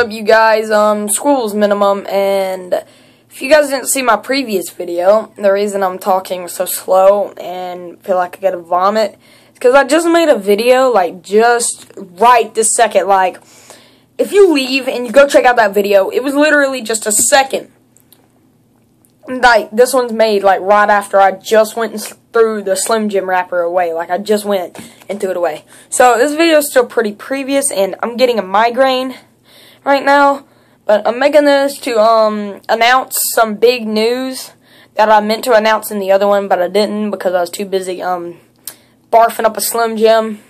up you guys um Squibbles Minimum and if you guys didn't see my previous video the reason I'm talking so slow and feel like I gotta vomit is because I just made a video like just right this second like if you leave and you go check out that video it was literally just a second. Like this one's made like right after I just went and threw the Slim Jim wrapper away like I just went and threw it away. So this video is still pretty previous and I'm getting a migraine right now. But I'm making this to um announce some big news that I meant to announce in the other one, but I didn't because I was too busy um barfing up a Slim Jim.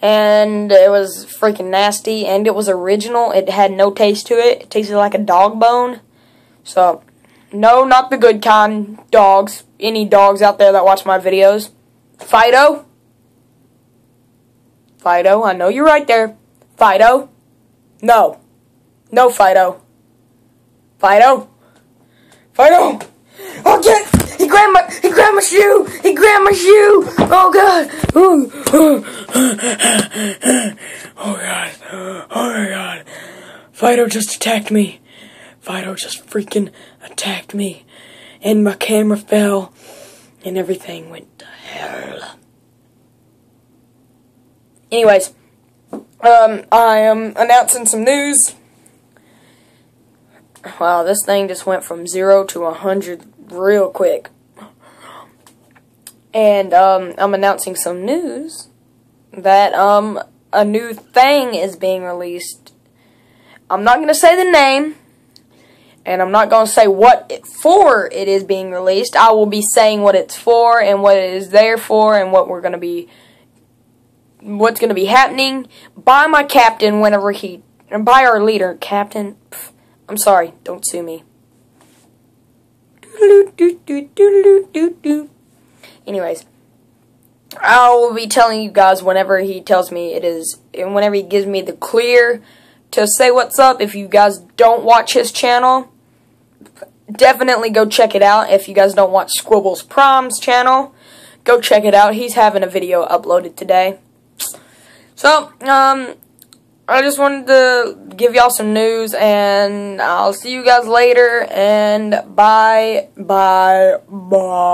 And it was freaking nasty, and it was original. It had no taste to it. It tasted like a dog bone. So, no, not the good kind dogs. Any dogs out there that watch my videos. Fido? Fido, I know you're right there. Fido? No. No, Fido. Fido? Fido! Oh, get! He grabbed my, he grabbed my shoe! He grabbed my shoe! Oh, God! Oh, oh, oh God. Oh, my God. Fido just attacked me. Fido just freaking attacked me. And my camera fell. And everything went to hell. Anyways. Um, I am announcing some news. Wow, this thing just went from zero to a hundred real quick. And um, I'm announcing some news that um a new thing is being released. I'm not gonna say the name, and I'm not gonna say what it for it is being released. I will be saying what it's for and what it is there for and what we're gonna be what's going to be happening by my captain whenever he, and by our leader, captain. Pff, I'm sorry, don't sue me. Anyways, I will be telling you guys whenever he tells me it is, and whenever he gives me the clear to say what's up. If you guys don't watch his channel, definitely go check it out. If you guys don't watch Squibbles Prom's channel, go check it out. He's having a video uploaded today. So, um, I just wanted to give y'all some news, and I'll see you guys later, and bye, bye, bye.